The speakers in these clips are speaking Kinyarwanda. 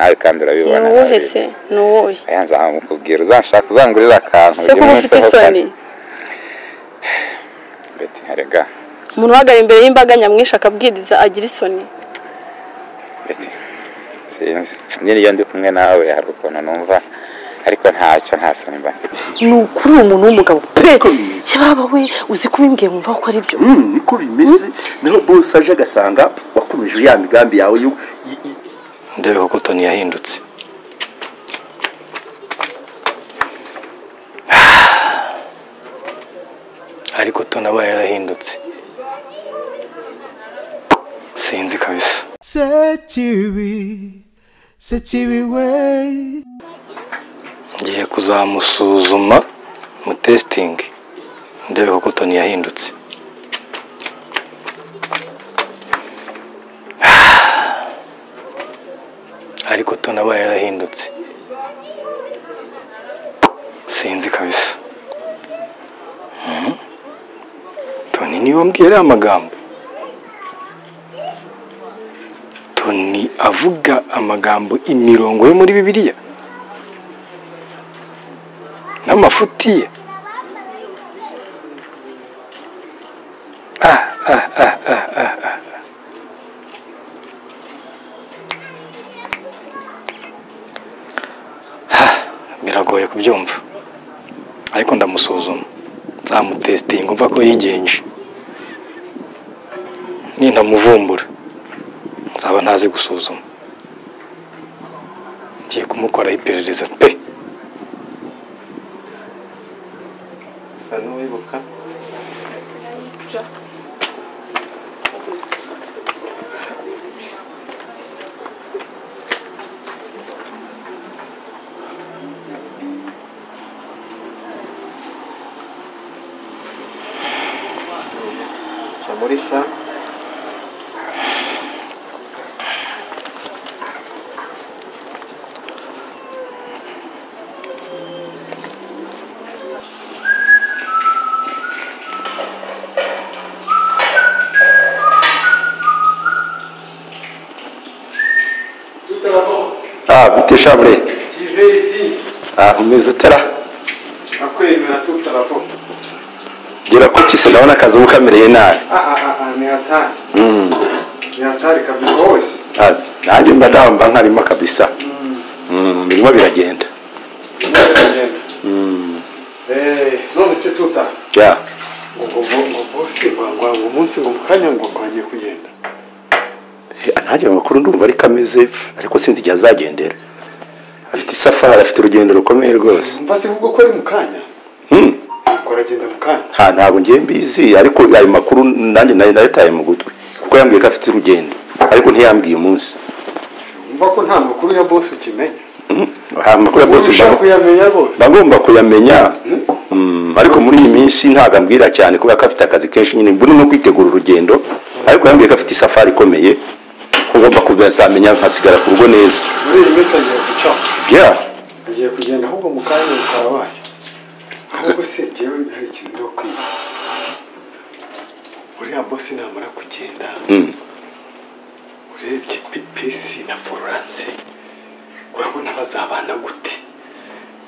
nawe kandi ni urabibona uwuhe se? ni uwuhe? Aya nzamukubwira. Uzanshaka uzangurira akantu se kuba ufite isoni. Beti rega. Umuntu uhagara imbere y'imbaga nyamwinshi akabwiriza agira isoni. Beti sinzi. Nyine iyo ndi kumwe nawe hari ukuntu numva ariko ntacyo nta soni mba ni ukuri uri umuntu w'umugabo. Pe! Cyaba we uzi ko ubimbwiye wumva ko ari byo Mm, niko bimeze. Naho bose aje agasanga wakomeje ya migambi yawe ndebe koko toni yahindutse. Ariko toni aba yarahindutse. Sinzi kabisa. Sekibi sekibi we. Ngiye kuzamusuzuma mu testingi ndebe koko toni yahindutse ariko toni aba yarahindutse sinzi kabisa Mhm. Toni niba mbwira ariya magambo. Toni avuga amagambo imirongo yo muri bibiliya. N'amafuti ye. Ah, ah, ah, ah, ah, ah. Ha, biragoye kubyumva. Ariko ndamusuzuma. Nzamutesitinga umva ko yigenje. Nintamuvumbura nzaba ntazi gusuzuma. Ngiye kumukoraho iperereza pe. Usa n'uwibuka. Ah, bite shabure. tive ici Ah, umeze utera. akwemera telefone Gira ku kise ndabona akazi ubu kamereye nabi. ah ah ah ni hatari Mm. ni hatari kabisa hose Ah, nanjye mba ndamba nkarimo kabisa. Mm, birimo biragenda. Eh, none se tuta Ya. ngo ngo ngo bose ngo ngo umunsi ngo mu kanya ngo kwagiye kugenda Eh, Nanjye amakuru ndumva ari kameze ariko sinzi igihe azagendera. Afite isafari, afite urugendo rukomeye rwose. mva se ubwo ko ari mu kanya Mm. ngo aragenda mu kanya Ha ntabwo ngiye mbizi ariko ayo makuru nanjye na yo nayataye mu gutwi. Kuko yambwiye ko afite urugendo ariko ntiyambwiye umunsi. mva ko nta makuru ya boss ukimenya Mm. Ha amakuru ya bose mba kuyamenya bose bagomba kuyamenya Mm, ariko muri iyi minsi ntabwo ambwira cyane kubera ko afite akazi kenshi nyine mbona no kwitegura urugendo ariko yambwiye ko afite isafari ikomeye ko ngomba kuzamenya nkasigara ku rugo neza. Muri iyi minsi agiye guca. Agiye kugenda ahubwo mu kanya karabaye ahubwo se njyewe hari ikintu ndo kwiga. Uriya boss namara kugenda Mm. urebye P- pesi na florence urabona bazabana gute?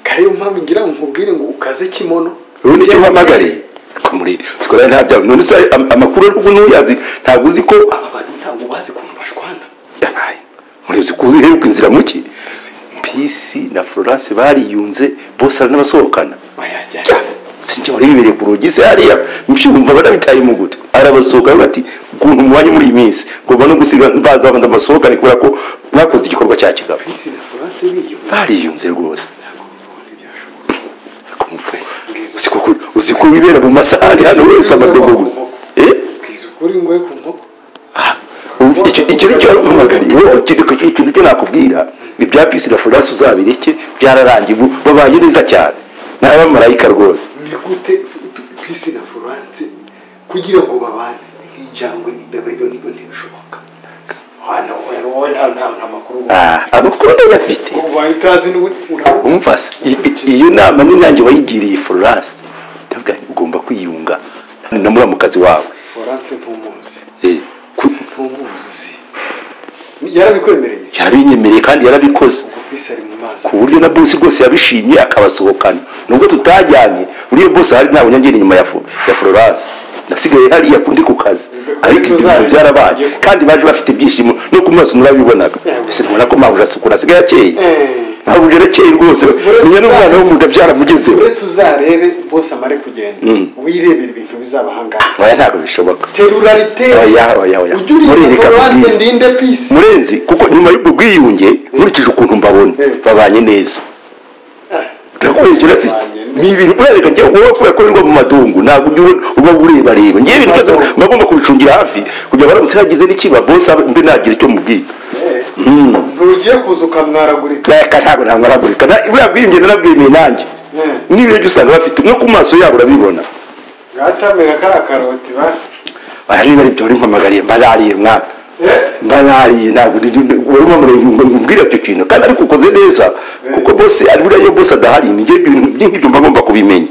Kare yo mpamvu ngira nkubwire ngo ukaze kimono? Ubundi icyo uhamagariye ko muri sikora ntabyo none se am- amakuru ariko ntuyazi ntabwo uzi ko aba bantu ntabwo bazi ukuntu bashwana yabaye uzi ko uheruka inzira muki? Pisi na florence bariyunze bose ari n'abasohokana sinjye wari wibereye ku rugi se hariya mbyumva barabitaye mu gutwi arabasohoka bati ukuntu mubanye muri iyi minsi ngomba no gusiga bazabanza amasohokane kubera ko mwakoze igikorwa cya kigabo bariyunze. Rwose. Uzi ko wibera mu masahani hano wese amadogo gusa. Eh? ukuri ngoye ku nkoko. Icyo icyo ni cyo warumpamagariye wowe ikintu ikintu cyo nakubwira? Ibya pisi na florence uzabireke byararangiye. Ubu babaye neza cyane. Ni abamarayika rwose. Ni gute pesi na florence kugira ngo babane? Nk'injangwe n'ibebedo nibo ntibishoboka. Hano wowe nta nta nta makuru Ah, amakuru ndayafite umva iyo nama ni nanjye wayigiriye nti ugomba kwiyunga. Na muramukazi wawe florence ntumuzi Eh, ntumuzi yarabikwemereye. Yarabinyemereye kandi yarabikoze. Ku buryo na bosi rwose yabishimye akabasohokana. Nubwo tutajyanye uriyo bosi ahari ntabwo nyangera inyuma ya Florence. Nasigaye hariya ndi ku kazi. Ariko ibyo bintu byarabaye. Kandi baje bafite ibyishimo no ku maso murabibonaga ese ntubona ko mabuja asukura? Asigaye akeye. Mabuja arakeye rwose. Menya n'umwana w'umuntu byaramugezeho. Uretse uzarebe bose amare kugenda. Wirebera ibintu bizaba ahangaha oya ntabwo bishoboka? Terura oya oya oya. Ujye uri murereka Florence kubwira. ndinde pisi murenzi kuko nyuma y'ubwo bwiyunge nkurikije ukuntu mbabona. Eh. babanye neza. Ndakurikira si ni ibintu urareka njye wowe kubera ko ngo mu madungu ntabwo ujya uba- ureba reba ngewe ibintu byose mba ngomba kubicungira hafi kugira ngo baramutse hagize n'ikiba bose abe- mbe nagira icyo mubwira. Ntugiye kuza ukamwaragurika. Reka ntabwo ntamwaragurika buriya bwiyunge narabwemeye nanjye. N'ibirebye usanga bafite. No ku maso yabo urabibona. Ngatamera kariya karoti ba aya niba ari byo wari mpamagariye mba nariye mwana mba nariye ntabwo wari umamuriye mbwira icyo kintu kandi ariko ukoze neza kuko bose ari buriya iyo bose adahari ni njye ibintu by'ibyo mba ngomba kubimenya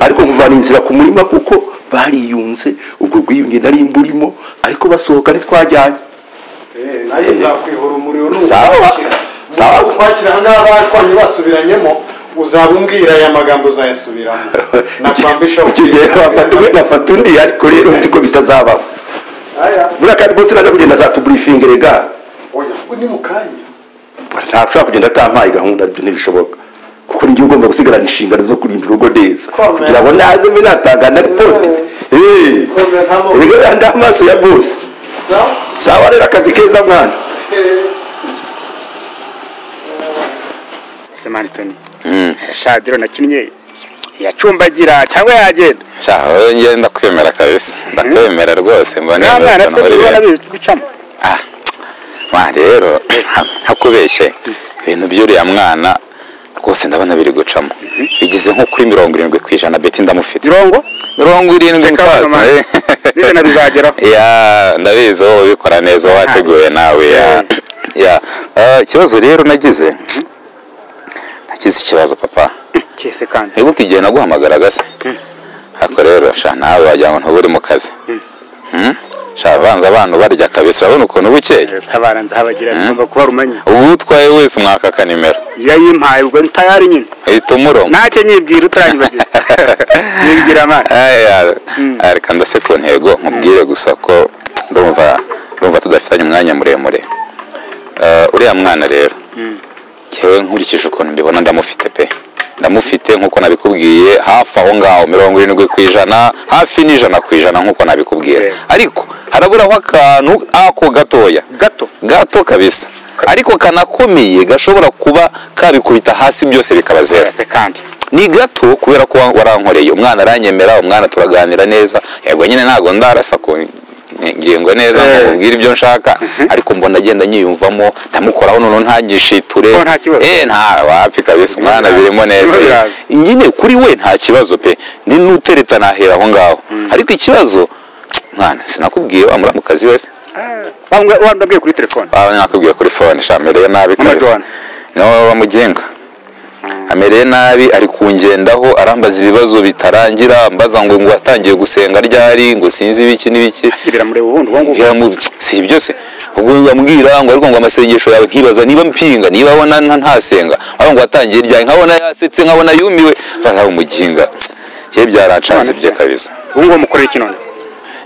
ariko nkuvana inzira ku murima kuko bariyunze ubwo bwiyunge nari mburimo ariko basohoka Eh, nzakwihura umuriro Sawa. Sawa. twakira ahangaha batwanye basubiranyemo uzaba umbwira aya magambo uzayasubiramo. Nakwambisha icyo gihe wafata umwe ngafata undi ariko rero nzi ko bitazabaho. Buriya kandi bose najya kugenda azatuburifinge rega. Ni mu kanya. Ntashobora kugenda atampaye gahunda ibyo ntibishoboka. Kuko nigihe ugomba gusigarana inshingano zo kurinda urugo neza. Kugira ngo naze mbe natanga na ripoti yandi amaso ya bose. Sawa? Rero akazi keza mwana. Semani toni shadiro nakinnye yacumbagira cyangwa yagenda? Wowe njye ndakwemera kabisa. Ndakwemera rwose mbona nta mwana se ubona bicamo ah mwa rero nta- ntakubeshye ibintu by'uriya mwana rwose ndabona biri gucamo. Bigeze nko kuri mirongo irindwi ku ijana beti ndamufite. Mirongo? Mirongo irindwi musaza. bizageraho. ya ndabizi wowe ubikora neza wateguye nawe ya. Ya. Ah, ikibazo rero nagize nagize ikibazo papa? Kese kandi. Ntibuke igihe naguhamagaraga se ariko rero sha nawe wagira ngo ntuba uri mu kazi. Hmm? sha vanze abantu barya kabisa urabona ukuntu bukeye? Sabara nzahabagira ngomba kuba rumenye ubu utwaye wese umwaka akanimero yayimpaye ubwo ntayari nyine. Uhita umurongo ntacyo nyibwira utaranyibagiza nyibwira amana reka ndase ku ntego nkubwire gusa ko ndumva ndumva tudafitanye umwanya muremure. Eh, uriya mwana rero njyewe nkurikije ukuntu mbibona ndamufite pe. Ndamufite nk'uko nabikubwiye hafi aho ngaho mirongo irindwi ku ijana hafi n'ijana ku ijana nk'uko nabikubwira ariko haraburaho akantu ako gatoya? Gato. Gato kabisa. Ariko kanakomeye gashobora kuba kabikubita hasi byose bikaba zero kandi ni gato kubera ko warankoreye. Umwana aranyemera umwana turaganira neza. Yego nyine ntabwo ndarasa ngingo neza Eh. nkubwira ibyo nshaka ariko mbona agenda nyiyumvamo ndamukoraho noneho ntagishiture Oh, eh nta wapi kabisa umwana birimo neza. Nyine kuri we nta kibazo pe ndi n'utereta nahera aho ngaho. Ariko ikibazo mwana sinakubwiye wamura mu kazi wese? Bamwe wandabwiye kuri telefone. Waba nakubwiye kuri fone shamereye nabi kabisa. Niwe bamugenga. Amereye nabi ari kungendaho arambaza ibibazo bitarangira mbaza ngo ngo watangiye gusenga ryari ngo sinzi ibiki n'ibiki. Si ibyo se? Ubwo bamubwira ngo ariko ngo amasengesho yawe nkibaza niba mpinga niba abona nta- ntasenga ariko ngo watangiye ryari nkabona yasetse nkabona yumiwe baza umuginga cye byarancanze bye kabisa. Ubu ngubu mukorera iki none?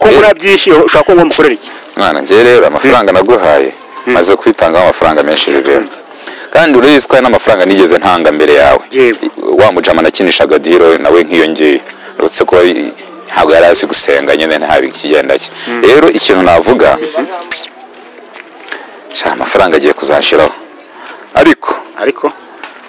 Ko murabyishyuye ushaka ko ngo mukorera iki? Mwana njye rero amafaranga naguhaye maze kwitangaho amafaranga menshi bibera kandi urabizi ko hari n'amafaranga nigeze ntanga mbere yawe. Wa mujama nakinishaga diro nawe nkiyongeye uretse ko ntabwo yari azi gusenga nyine ntabwo ikigenda cye rero ikintu navuga amafaranga agiye kuzashiraho. Ariko ariko?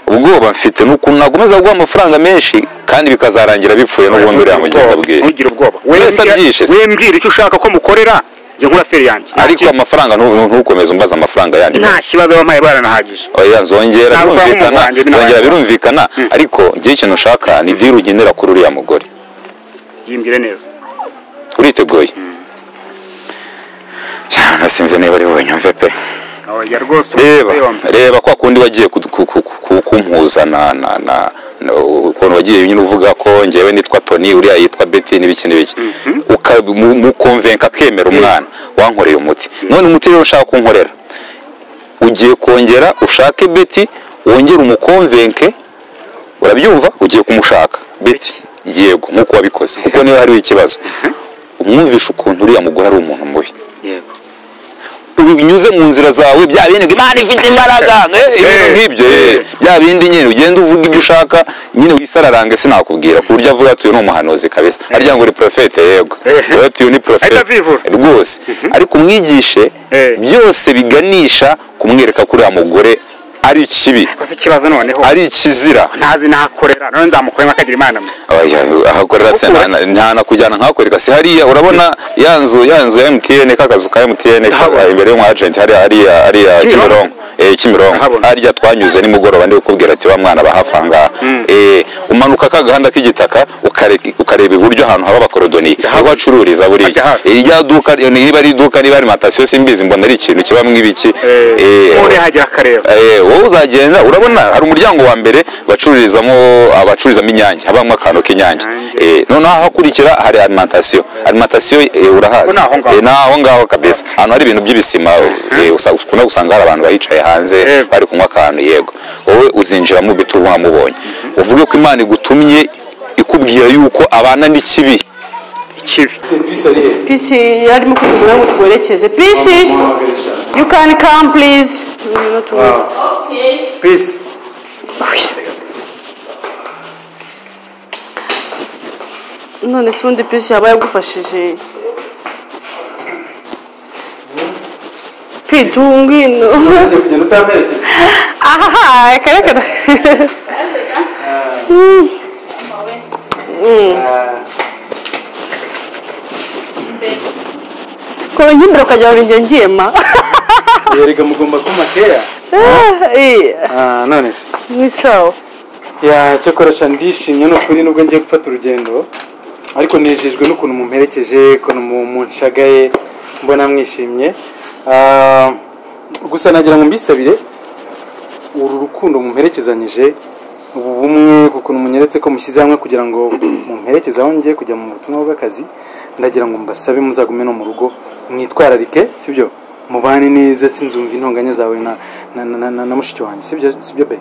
ubwoba mfite ni ukuntu nagomeza guha amafaranga menshi kandi bikazarangira bipfuye n'ubundi uriya ntugire ubwoba. Wese abyishe. wembwira icyo ushaka ko mukorera? Njye nkura feri yanjye ariko amafaranga ntu- ntukomeze umbaza amafaranga yandi nta kibazo wampaye baranahagije oya zongera birumvikana zongera birumvikana. Ariko njye ikintu ushaka ni diru ugenera kuri uriya mugore. Yimbwire neza. Uriteguye? Cyane sinzi niba ari wowe nyumve pe. Oya rwose reba reba kwa kundi wagiye kumpuza na ukuntu wagiye nyine uvuga ko ngewe nitwa Tony uriya yitwa Betty n'ibiki n'ibiki. Ukamukonvenka akemera umwana. Wankoreye umuti none umuti rero ushaka kunkorera. Ugiye kongera ushake beti wongere umukonvenke urabyumva? Ugiye kumushaka. Beti yego nk'uko wabikoze. Kuko niba hariho ikibazo. Umwumvisha ukuntu uriya mugore ari umuntu mubi. Yego. Unyuze mu nzira zawe bya bindi. Imana ifite imbaraga eh, ibintu nk'ibyo eh, bya bindi nyine ugenda uvuga ibyo ushaka nyine wisararange sinakubwira. Ku buryo avuga ati uyu ni umuhanuzi kabisa. Harya ngo uri profete yego. Wowe ati uyu ni avivura. rwose. Ariko umwigishe Eh. byose biganisha kumwereka ko uriya mugore ari ikibi. Ikibazo noneho. Ari ikizira. Ntazi nahakorera. None nzamukorera akagira imana. Ahakorera se nta- nakujyana nkahakorera. Si hariya urabona ya nzu ya nzu ya MTN kakazu ka Ndahabona. imbere y'umu agent hariya hariya hariya Kimironko? Kimironko. Eh harya twanyuze nimugoroba ndi kukubwira ati wa mwana bahafa ngaha. Eh umanuka ka gahanda k'igitaka ukareba iburyo ahantu haba abakorodoni. Aho bacururiza buriya. Eh, irya duka niba ari iduka niba ari matasiyo simbizi mbona ari ikintu kibamwo ibiki eh uri hagira akareba wowe uzagenda urabona hari umuryango wa mbere bacururizamo abacururizamo inyange habamo akantu k'inyange eh, noneho ahakurikira hari alimentation alimentation eh, urahazi. Ni aho ngaho. Eh, ngaho kabisa. Ahantu hari ibintu by'ibisima usa- ukunda gusanga hari abantu bahicaye hanze bari kunywa akantu yego. Wowe uzinjiramo bitu wamubonye. Uvuge ko imana igutumye ikubwira yuko abana n'ikibi ikibi pisi yarimo kutubwira ngo twerekeze pisi you can come please. Tu- Peace. none se ubundi pisi yaba yagufashije. Pidi ngwino kugenda utamperekeje ahaha karekare Mm. Kora nkimbere ukajya buri gihe ngiyema yerega mugomba kumakeya Ah, none se ni sawa ya cyakora sha ndishimye ni ukuri nubwo ngiye gufata urugendo ariko nejejwe n'ukuntu mumperekeje ukuntu mu- munshagaye mbona mwishimye. Ah, gusa nagira ngo mbisabire uru rukundo mumperekezanyije ubu bumwe ukuntu munyeretse ko mushyize hamwe kugira ngo mumperekeze aho ngiye kujya mu butumwa bw'akazi ndagira ngo mbasabe muzagume no mu rugo mwitwararike sibyo? Mubane neza sinzumva intonganya zawe na, na, na, mushiki wanjye. Sibyo sibyo be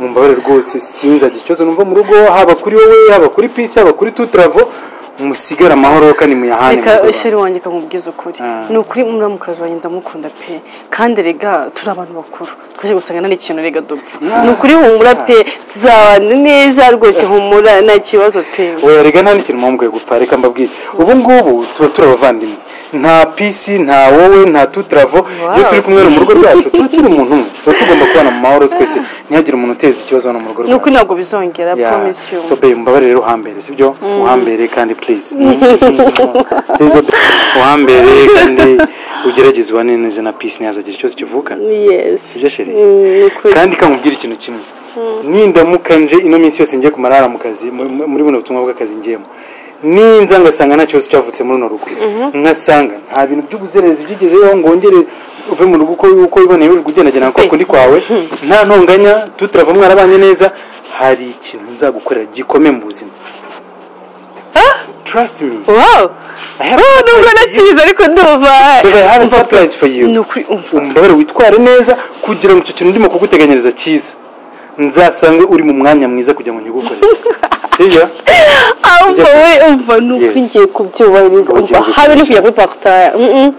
mumbabare rwose sinzagira ikibazo numva mu rugo haba kuri wowe haba kuri pisi haba kuri tuturavo musigare amahoro kandi muyahane reka sheri wanjye kamubwiza ukuri. Ah. ni ukuri muramukazi wanjye ndamukunda pe. Kandi rega turi abantu bakuru. Twaje gusanga nta n'ikintu rega dupfa. Ni ukuri humura pe. Tuzabana neza rwose humura nta kibazo pe. Oya rega nta n'ikintu muba gupfa. Reka mbabwire. Ubu ngubu tuba turi abavandimwe. Nta pisi nta wowe nta tuturavo iyo turi kumwe mu rugo rwacu tuba turi umuntu umwe. Tuba tugomba kubana mu mahoro twese ntihagire umuntu uteza ikibazo hano mu rugo rwacu. Ukuri ntabwo bizongera Ya, promise you. So babe mbabare rero uhambere sibyo uhambere kandi please. Sibyo uhambere kandi ugerageze ubane neza na peace ntihazagira ikibazo kivuka. Sibyo sheri Mm, kandi kamubwira ikintu kimwe. Nindamuka nje ino minsi yose ngiye kumarara mu kazi mu- mu- muri buno butumwa bw'akazi ngiyemo ninza ngasanga nta kibazo cyavutse muri runo rugo. Nkasanga nta bintu by'ubuzererezi byigezeho ngo wongere uve mu rugo uko wiboneye uri kugendagenda kwa kundi kwawe nta ntonganya tuturava mwarabanye neza hari ikintu nzagukorera gikomeye mu buzima. Trust me. Wow. Oh, nubwo nakizi ariko ndumva I have a surprise for you. umbabare witware neza kugira ngo icyo kintu ndimo kuguteganyiriza cyiza nzasange uri mu mwanya mwiza kugira ngo nyigukorere sibyo umva Yes. ngiye kubyubahiriza umva habe no kujya kuri paritaye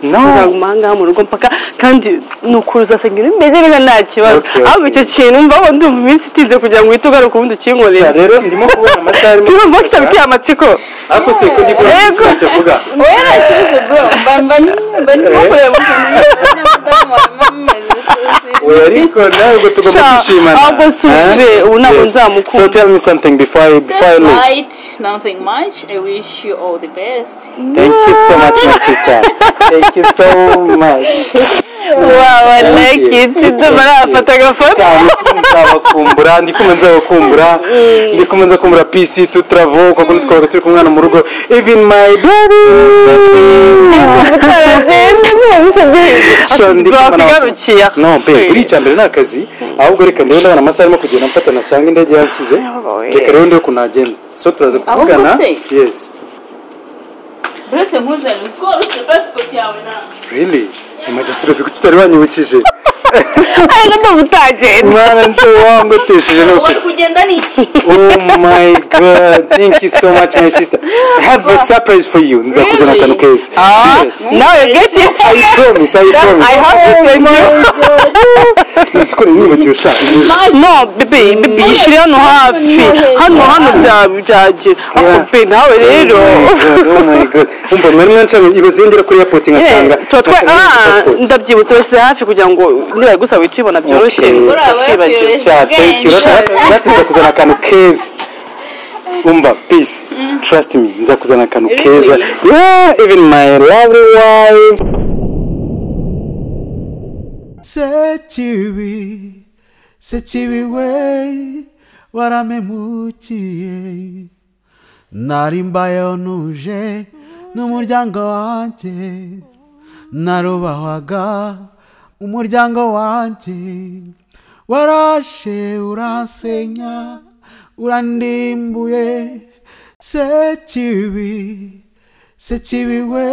No. uzaguma aha ngaha mu rugo mpaka kandi ni ukuri uzasanga ibintu bimeze neza nta kibazo ahubwo icyo kintu mbaho ndumva iminsi itinze kugira ngo uhite ugaruka ubundi ukinkorere rero ndimo kubona amasaha arimo turumva ko kitabitiye amatsiko ariko se ko ndikora Yego. ntacyo avuga oya nta kibazo bro mba mba mba ndimo kureba ukuntu n'umudamu wawe mumeze oya ariko ntabwo tugomba Sha, kwishimana ahubwo si ukuri, Eh? ubu ntabwo nzamukunda. so tell me something before I, before I leave. light, nothing much. I wish you all the best. thank you so much my sister. Thank you so much. Wawe like it. Ndumva nafata agafoto nzabakumbura ndi kumwe nzabakumbura ndi kumwe nzakumbura pisi tutravo kwa kundi twabaga turi kumwana mu rugo even my baby So, ndi kumwe no pe kuri icya mbere ni akazi ahubwo reka ndebe ndabona amasaha arimo kugenda mfata nasanga indege yansize reka rero ndebe ukuntu agenda. So turaza kuvugana se? yes. Uretse nkuzanye uziko waruse passport yawe na really? Imajya sibe kuki utari wanyibukije ariko ndumva utagenda mwana nce wangotesheje no uri kugenda ni iki Oh my god, thank you so much my sister. I have a surprise for you. Nzakuzana akantu keza. Serious. now you get it I promise, I promise. I have to thank you Nasikore nibagiwe sha. no bebe bebe yishyire hano hafi hano hano bya byagera ako be nawe rero. Umva mwari mwancanye ibaze yongera kuri airport nkasanga. ah ndabyibutse bashyize hafi kugira ngo nibagusaba uhite ubibona byoroshye. Rati nzakuzana akantu keza. Umva, peace. Trust me, nzakuzana akantu keza. Yeah, even my lovely wife. Sekibi sekibi we waramemukiye nari mbayeho ntuje n'umuryango wanjye narubahwaga umuryango wanjye warashe uransenya urandimbuye sekibi sekibi we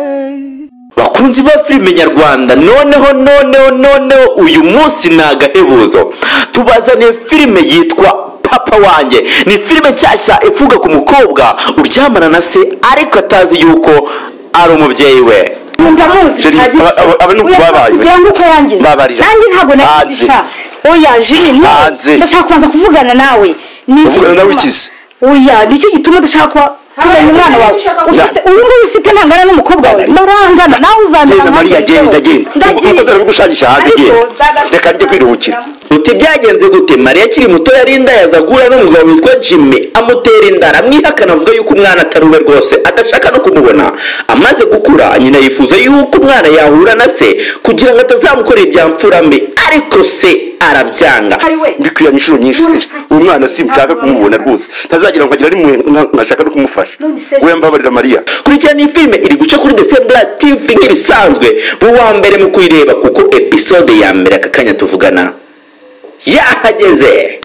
bakunzi ba filime nyarwanda. Noneho noneho noneho uyu munsi ni agahebuzo tubazaniye filime yitwa papa wanjye. Ni filime nshyashya ivuga ku mukobwa uryamana na se ariko atazi yuko ari umubyeyi we. Aba- ni uku babaye. kugira ngo uko yangize Babarira. Hanze. oya jini ndashaka kubanza kuvugana nawe. Ni iki gituma- dushaka kumenya umwana wawe uyu nguyu ufite ntangana n'umukobwa wawe murangana nawe uzamera genda mariya genda genda umukozi arabigushangisha hanze genda reka njye kwiruhukira uti byagenze gute mariya akiri muto yari indayaza agura n'umugabo witwa jimmy amutera inda aramwihakana avuga yuko umwana atari uwe rwose adashaka no kumubona amaze gukura nyina yifuza yuko umwana yahura na se kugira ngo atazamukorera ibya mfura mbi ariko se arabyanga mbikwiye inshuro nyinshi se uyu mwana simshaka kumubona rwose ntazagira ngo agira rimwe nka- nkashaka no kumufasha we mbabarira mariya kurikirana iyi filime iri guca kuri desembura tv nk'ibisanzwe mu wa mbere mu kuyireba kuko episode ya mbere aka kanya tuvugana yahageze